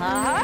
Aha.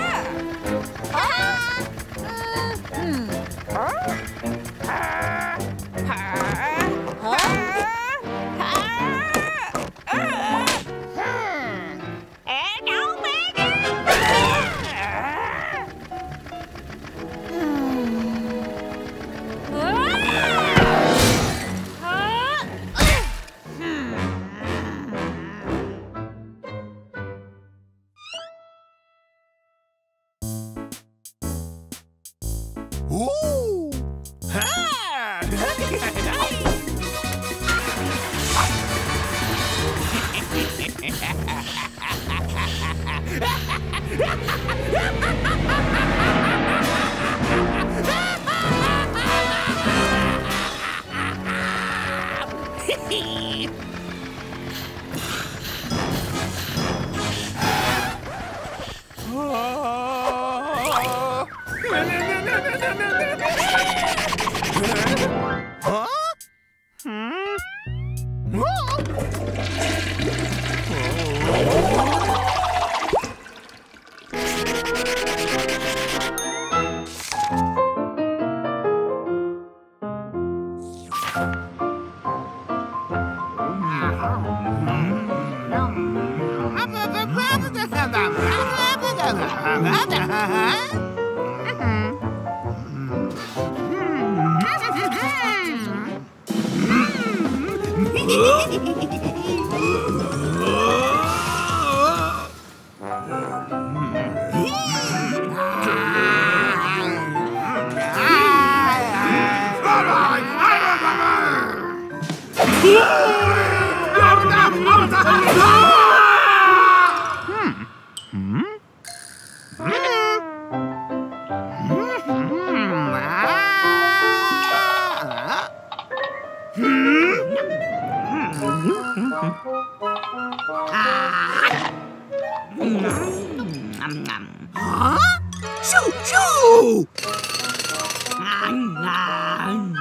À. Hả? Su su. Ngang ngang.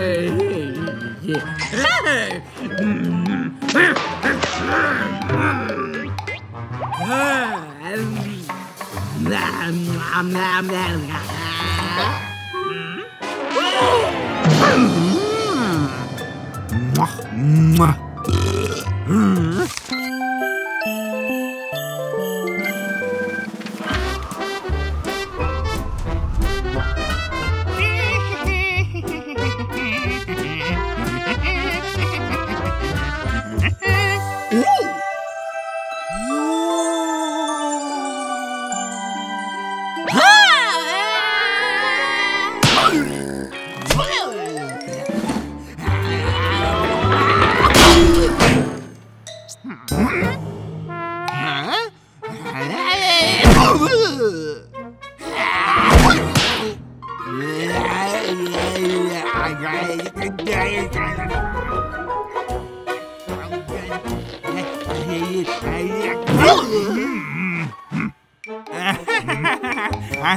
yeah. Are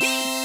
Ha!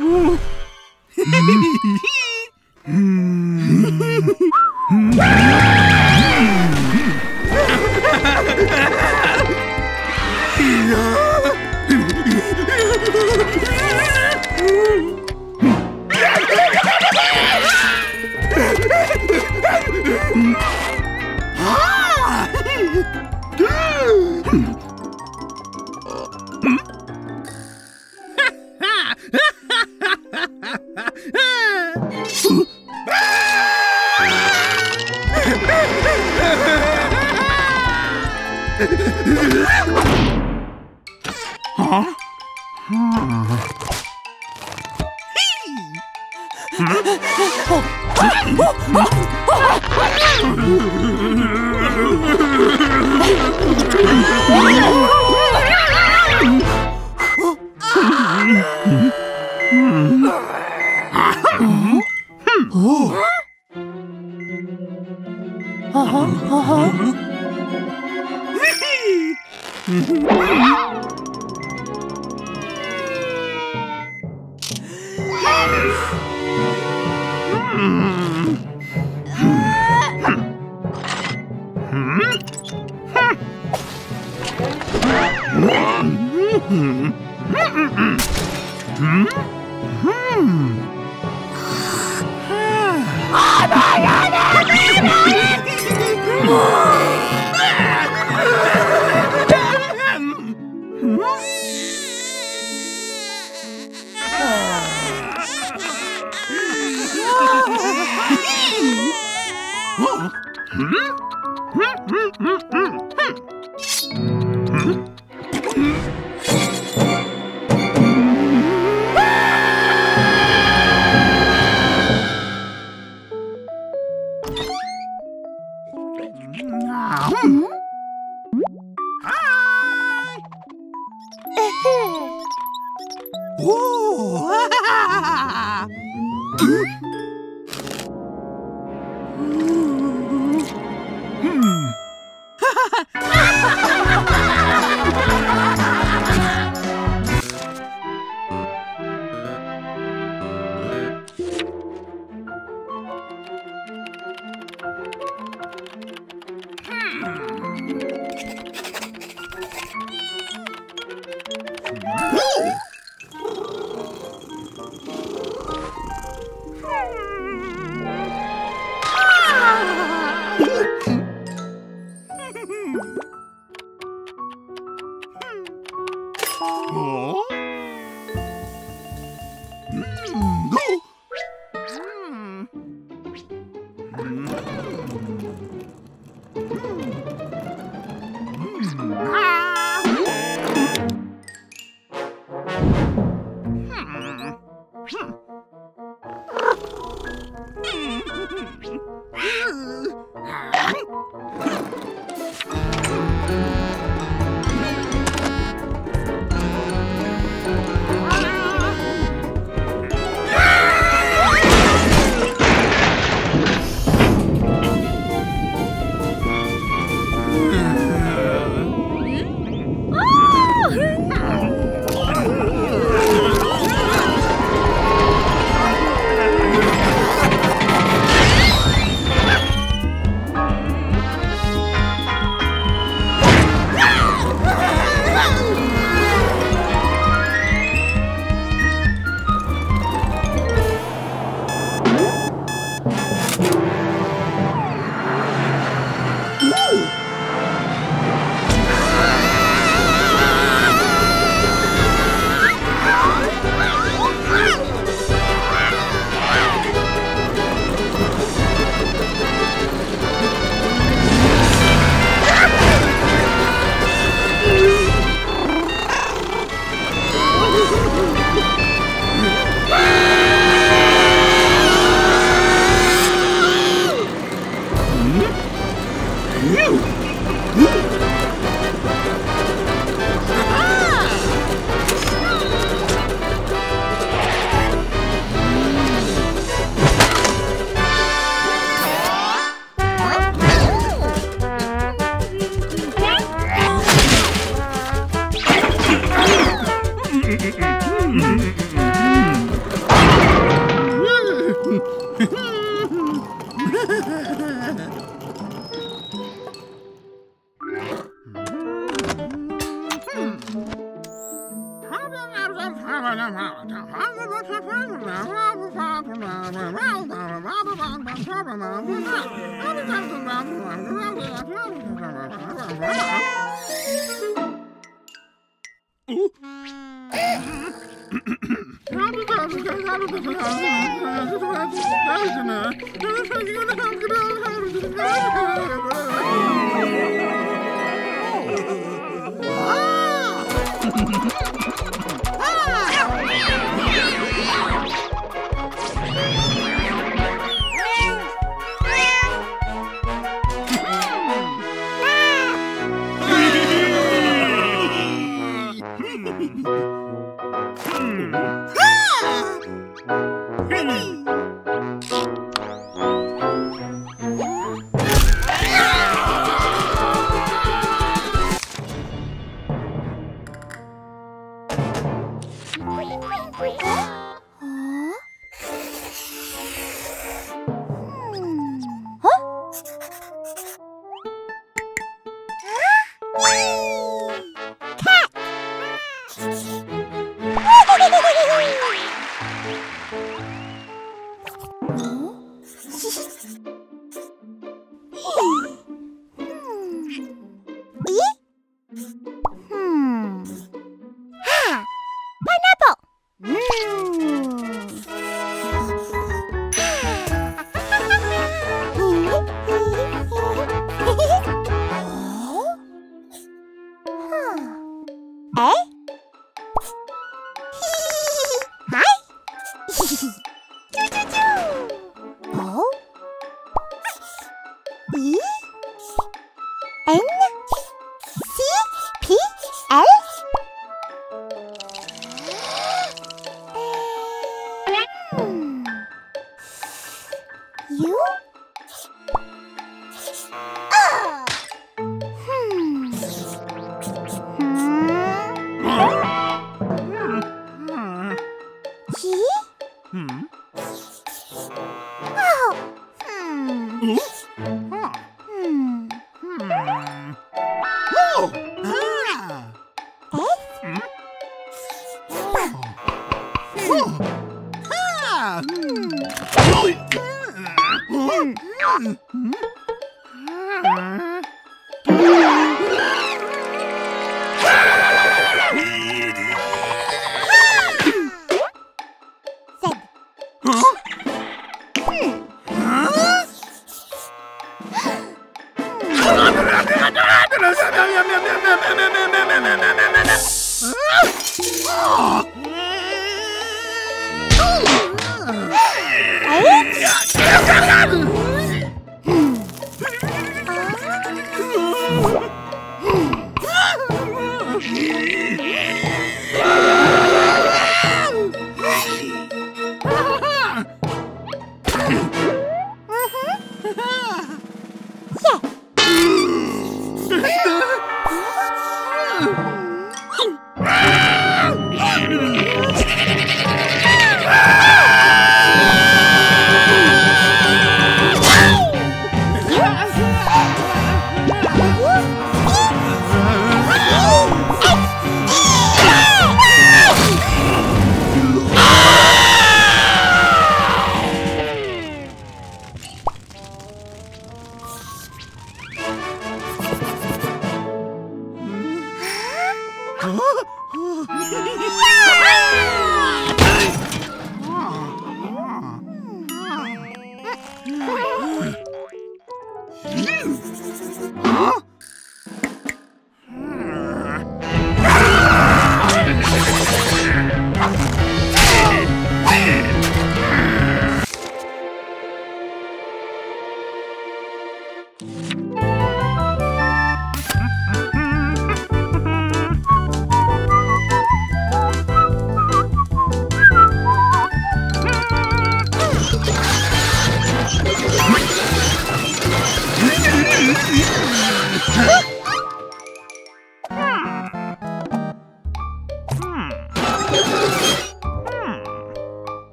Ooh. 嗯哼，嘻嘻，嗯哼。Woo! Ha ha ha! うん。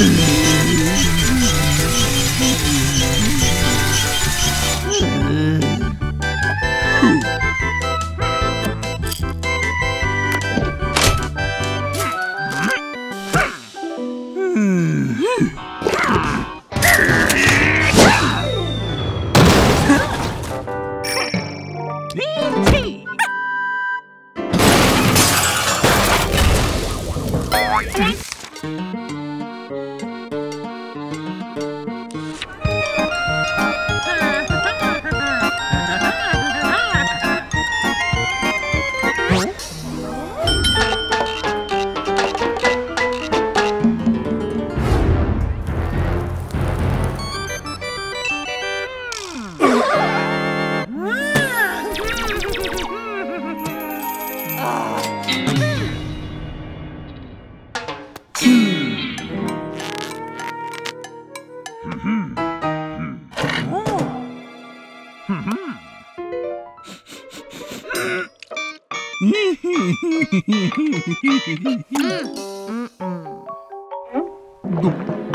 Ooh. Dum.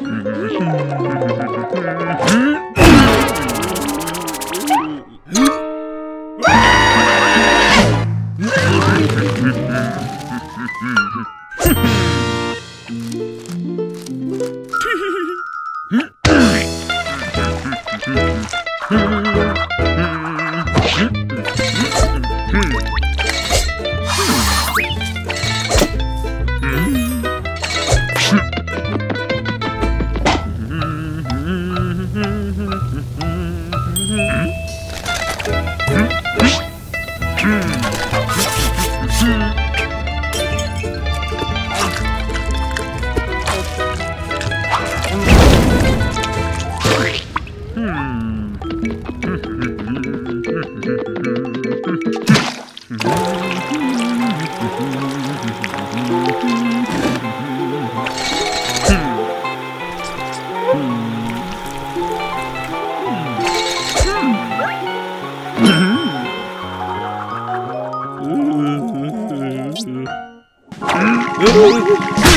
Hmm? Ooh.